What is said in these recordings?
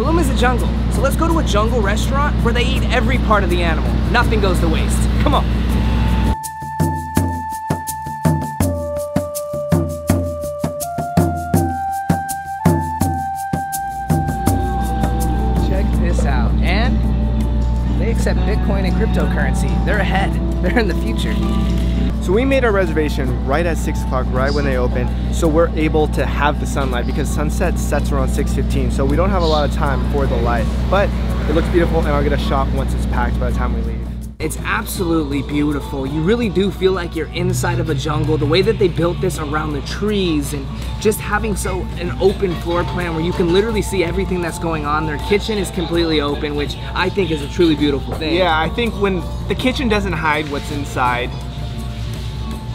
Tulum is a jungle, so let's go to a jungle restaurant where they eat every part of the animal. Nothing goes to waste. Come on. Check this out. And they accept Bitcoin and cryptocurrency. They're ahead. They're in the future. So we made our reservation right at 6 o'clock, right when they open, so we're able to have the sunlight because sunset sets around 6.15, so we don't have a lot of time for the light. But it looks beautiful and I'll get a shot once it's packed by the time we leave. It's absolutely beautiful. You really do feel like you're inside of a jungle. The way that they built this around the trees and just having so an open floor plan where you can literally see everything that's going on. Their kitchen is completely open, which I think is a truly beautiful thing. Yeah, I think when the kitchen doesn't hide what's inside,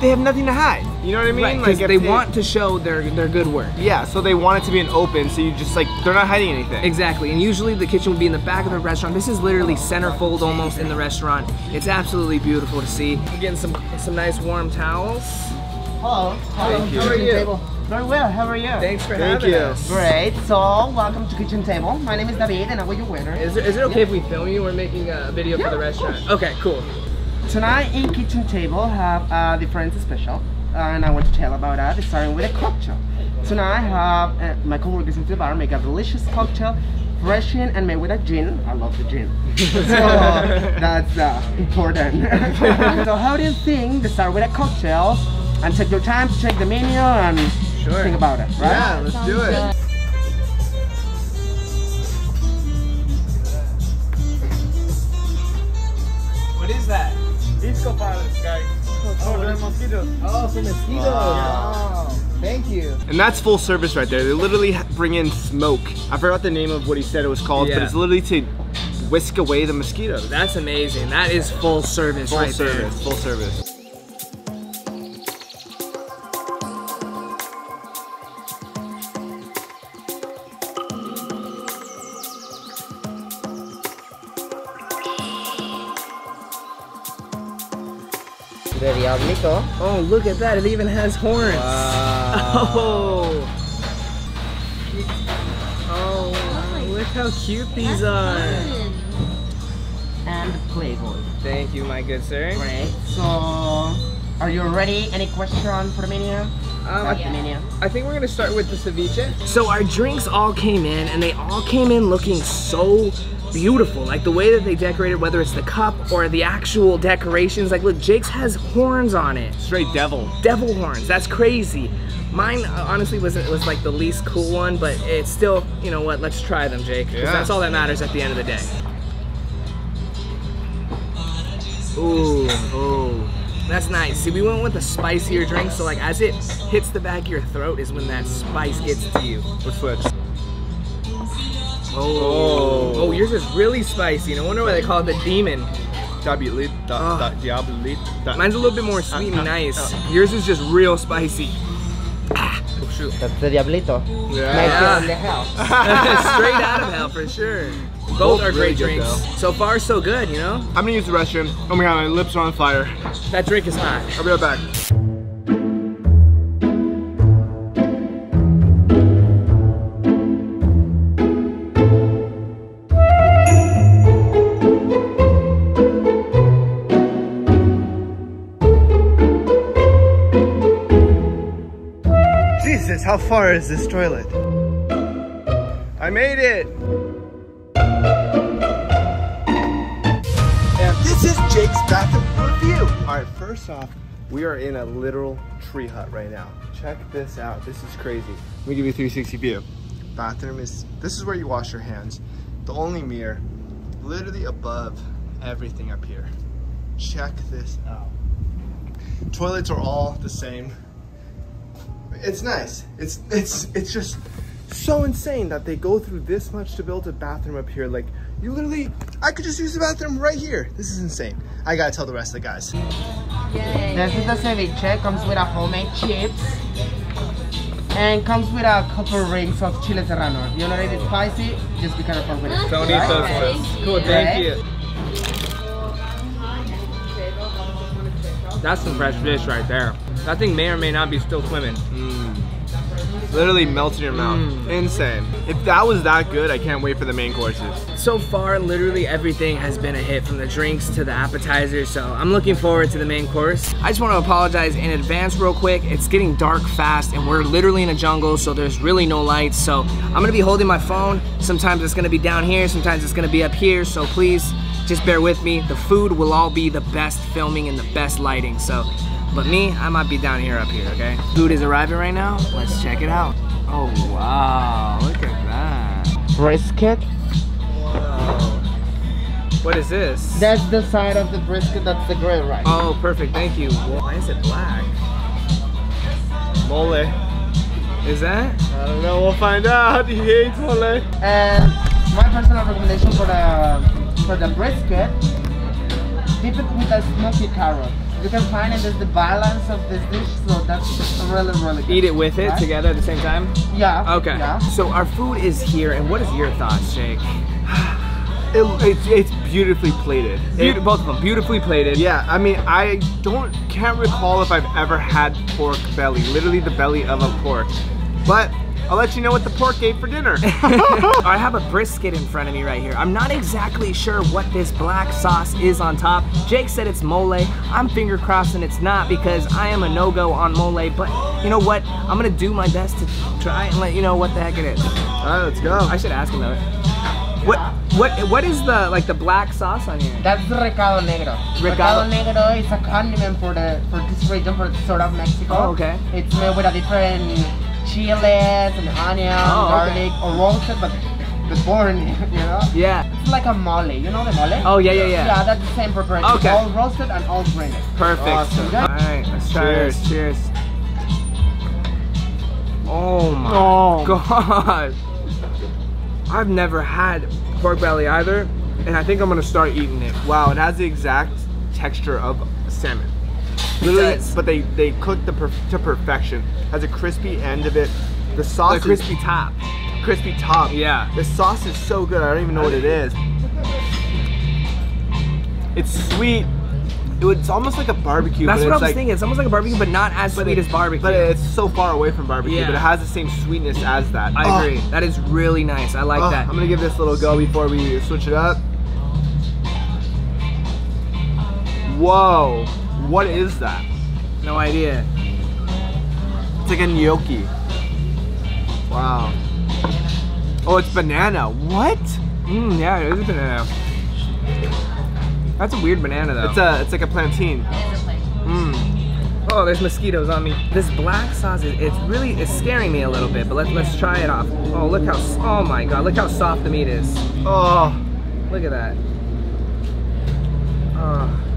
they have nothing to hide. You know what I mean? Right, because if they want to show their their good work. Yeah, so they want it to be an open, so you just like, they're not hiding anything. Exactly, and usually the kitchen would be in the back of the restaurant. This is literally centerfold almost in the restaurant. It's absolutely beautiful to see. We're getting some some nice warm towels. Hello. Hello. Thank you. How are you? Table. Very well. How are you? Thanks for Thank having you. us. Great. So, welcome to Kitchen Table. My name is David, and I will your waiter. Is it, is it okay if we film you? We're making a video Yeah, for the restaurant. Okay, cool. Tonight in Kitchen Table have a different special, and I want to tell about that. Starting with a cocktail. Tonight I have uh, my coworkers into the bar make a delicious cocktail, fresh in and made with a gin. I love the gin. so that's uh, important. so how do you think to start with a cocktail and take your time to check the menu and Sure. think about it, right? Yeah, let's do it. What Disco pilots, guys. Oh, they're mosquitoes. Oh, some mosquitoes. Oh. Thank you. And that's full service right there. They literally bring in smoke. I forgot the name of what he said it was called, but it's literally to whisk away the mosquitoes. That's amazing. That is full service Full right service, full service. Diablito. Oh, look at that. It even has horns. Oh. Oh, wow. look how cute these are. And Playboy. Thank you, my good sir. Great. So, are you ready? Any question for the menu? Um, I, the menu. I think we're gonna start with the ceviche. So our drinks all came in, and they all came in looking so beautiful. Like the way that they decorated, whether it's the cup or the actual decorations. Like, look, Jake's has horns on it. Straight devil. devil horns. That's crazy. Mine uh, honestly was was like the least cool one, but it's still, you know what? Let's try them, Jake. 'cause Yeah. that's all that matters at the end of the day. Ooh, ooh, that's nice. See, we went with a spicier drink, so like as it hits the back of your throat is when that spice gets to you. Let's switch. Oh, oh, yours is really spicy. And I wonder why they call it the demon. Diabolito. Oh. da- Diabolito. Mine's a little bit more sweet Uh, uh, and nice. Yours is just real spicy. Oh, shoot. That's the Diablito. Yeah. from. Straight out of hell for sure. Both, Both are really great good, drinks. though. So far, so good, you know? I'm gonna use the restroom. Oh my god, my lips are on fire. That drink is hot. I'll be right back. How far is this toilet? I made it! And this is Jake's bathroom review. All right, first off, we are in a literal tree hut right now. Check this out. This is crazy. Let me give you a 360 view. Bathroom is, this is where you wash your hands. The only mirror, literally above everything up here. Check this out. Toilets are all the same. It's nice. It's it's it's just so insane that they go through this much to build a bathroom up here. Like you literally, I could just use the bathroom right here. This is insane. I gotta tell the rest of the guys. This is the ceviche. Comes with a homemade chips. And comes with a couple rings of chile serrano. If you're not eating spicy, just be careful with it. Don't eat Right? those ones. Cool, thank Right? you. That's some fresh fish right there. That thing may or may not be still swimming. Mm. Literally melts in your mouth. Mm. Insane. If that was that good, I can't wait for the main courses. So far, literally everything has been a hit from the drinks to the appetizers, so I'm looking forward to the main course. I just want to apologize in advance real quick. It's getting dark fast and we're literally in a jungle, so there's really no lights. So I'm gonna be holding my phone. Sometimes it's gonna be down here, sometimes it's gonna be up here, so please just bear with me. The food will all be the best filming and the best lighting, so but me, I might be down here, up here, okay? Food is arriving right now. Let's check it out. Oh, wow, look at that. Brisket. What is this? That's the side of the brisket. That's the grill right. Oh, perfect, thank you. Why is it black? Mole. Is that? I don't know, we'll find out. He hates mole. And my personal recommendation for the for the brisket, dip it with a smoky carrot. You can find it as the balance of this dish, so that's really really good. Eat it with it Right? together at the same time? Yeah. Okay. Yeah. So our food is here, and what is your thoughts, Jake? It, it's, it's beautifully plated. It- both of them, beautifully plated. yeah, I mean, I don't can't recall if I've ever had pork belly, literally the belly of a pork. But I'll let you know what the pork ate for dinner. I have a brisket in front of me right here. I'm not exactly sure what this black sauce is on top. Jake said it's mole. I'm finger crossing it's not because I am a no-go on mole, but you know what? I'm gonna do my best to try and let you know what the heck it is. All right, let's go. I should ask him though. What what what is the like the black sauce on here? That's the recado negro. Recado- Recado, negro is a condiment for the for this region, for the sort of Mexico. Oh, okay. It's made with a different chiles and onion, Oh, okay. garlic, or roasted, but but born, you know. Yeah, It's like a mole. You know the mole? Oh, yeah, yeah, yeah. Yeah, that's the same preparation. Okay. All roasted and all grated. perfect. Awesome. All right, let's try Cheers. this. Cheers. Oh my Oh. god. I've never had pork belly either, and I think I'm gonna start eating it. Wow, it has the exact texture of salmon. Literally, but they they cook the per, to perfection. Has a crispy end of it. The sauce The is crispy top. crispy top. Yeah. The sauce is so good. I don't even know what it is. It's sweet. It's almost like a barbecue. That's what I was like, thinking. It's almost like a barbecue, but not as sweet it- as barbecue. But it's so far away from barbecue. Yeah. But it has the same sweetness as that. I Oh, agree. That is really nice. I like oh, that. I'm gonna give this a little go before we switch it up. Whoa! What is that? No idea. It's like a gnocchi. Wow. Oh, it's banana. What? Mmm, yeah, it is a banana. That's a weird banana though. It's a it's like a plantain. Mmm. Oh, there's mosquitoes on me. This black sauce is it's really it's scaring me a little bit, but let's let's try it off. Oh, look how oh my god, look how soft the meat is. Oh, Look at that. Oh.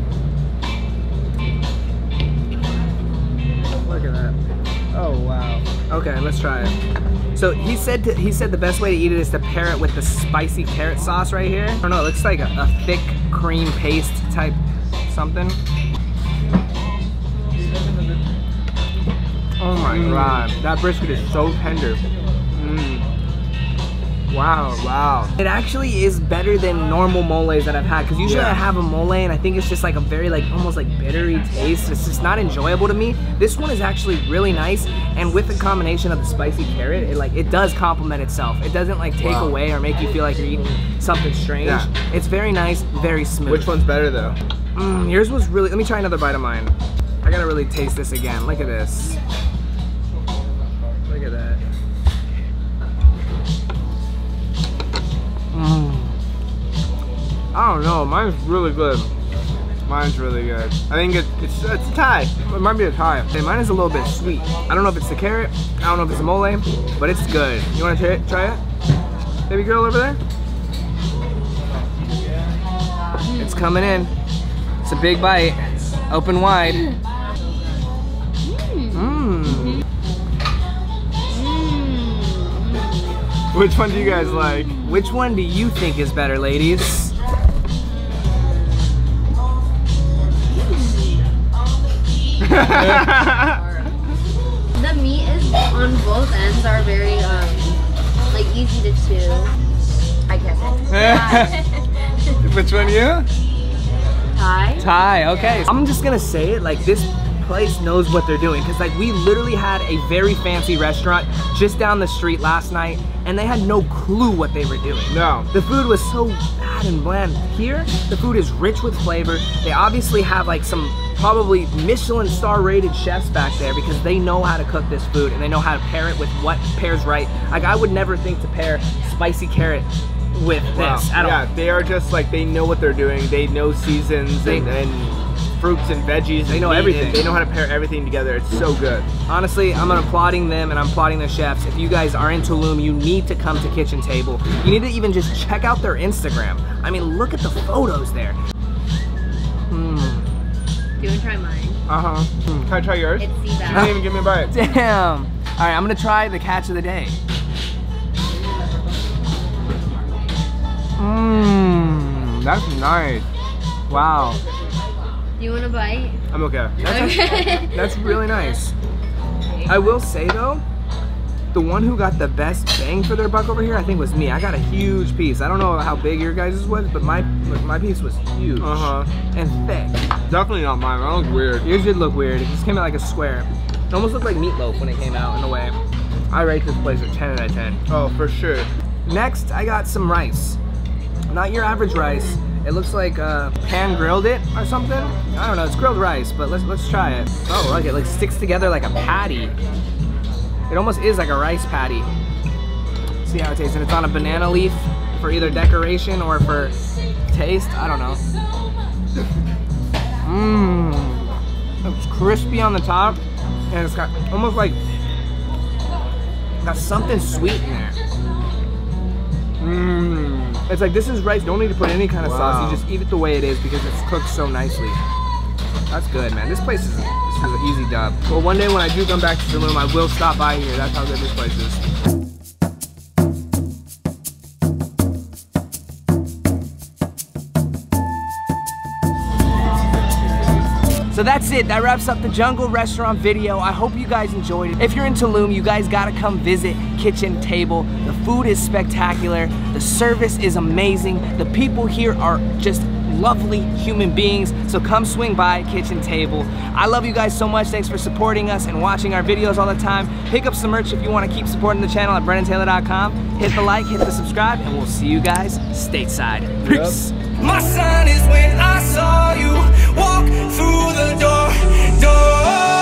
Oh wow. Okay, let's try it. So he said to, he said the best way to eat it is to pair it with the spicy carrot sauce right here. I don't know, it looks like a, a thick cream paste type something. Oh my god, that brisket is so tender. Mm. Wow. wow. It actually is better than normal moles that I've had because usually Yeah. I have a mole and I think it's just like a very like almost like bittery taste. It's just not enjoyable to me. This one is actually really nice and with the combination of the spicy carrot, it like it does complement itself. It doesn't like take Wow. away or make you feel like you're eating something strange. Yeah. It's very nice, very smooth. Which one's better though? Mm, yours was really. Let me try another bite of mine. I gotta really taste this again. Look at this. Look at that. Mm. I don't know. Mine's really good. Mine's really good. I think it, it's it's a tie. It might be a tie. Hey, mine is a little bit sweet. I don't know if it's the carrot. I don't know if it's the mole, but it's good. You try it? Try it? Baby girl over there? It's coming in. It's a big bite. Open wide. Which one do you guys like? Which one do you think is better, ladies? The meat is on both ends are very um like easy to chew. I guess it. Which one you? Tie. Tie, okay. I'm just gonna say it like this place knows what they're doing because like we literally had a very fancy restaurant just down the street last night, and they had no clue what they were doing. No. The food was so bad and bland. Here, the food is rich with flavor. They obviously have like some probably Michelin star rated chefs back there because they know how to cook this food and they know how to pair it with what pairs right. Like I would never think to pair spicy carrot with Wow. this at yeah, all. they are just like they know what they're doing. They know seasons They- and, and fruits and veggies. They know everything. They know how to pair everything together. It's so good. Honestly, I'm applauding them and I'm applauding the chefs. If you guys are in Tulum, you need to come to Kitchen Table. You need to even just check out their Instagram. I mean, look at the photos there. Hmm. Do you want to try mine? Uh huh. Can I try yours? It's sea You didn't even give me a bite. Damn. All right, I'm gonna try the catch of the day. Mmm, that's nice. Wow, you want to bite? I'm okay. Okay. that's really nice. I will say though, the one who got the best bang for their buck over here, I think was me. I got a huge piece. I don't know how big your guys' was, but my my piece was huge Uh huh. and thick. Definitely not mine. That looks weird. Yours did look weird. It just came out like a square. It almost looked like meatloaf when it came out in a way. I rate this place a 10 out of 10. Oh, for sure. Next, I got some rice. Not your average rice. It looks like uh, pan grilled it or something. I don't know. It's grilled rice, but let's let's try it. Oh, look! It like sticks together like a patty. It almost is like a rice patty. See how it tastes, and it's on a banana leaf for either decoration or for taste. I don't know. Mmm. It's crispy on the top, and it's got almost like got something sweet in there. Mmm. It's like this is rice. Don't need to put any kind of sauce. You just eat it the way it is because it's cooked so nicely. That's good, man. This place is this is an easy dub. Well, one day when I do come back to Tulum, I will stop by here. That's how good this place is. So that's it. That wraps up the Jungle Restaurant video. I hope you guys enjoyed it. If you're in Tulum, you guys gotta come visit Kitchen Table. The food is spectacular. The service is amazing. The people here are just lovely human beings. So come swing by Kitchen Table. I love you guys so much. Thanks for supporting us and watching our videos all the time. Pick up some merch if you want to keep supporting the channel at BrennenTaylor.com. Hit the like, hit the subscribe, and we'll see you guys stateside. Peace. My sign is when I saw you walk through the door, door.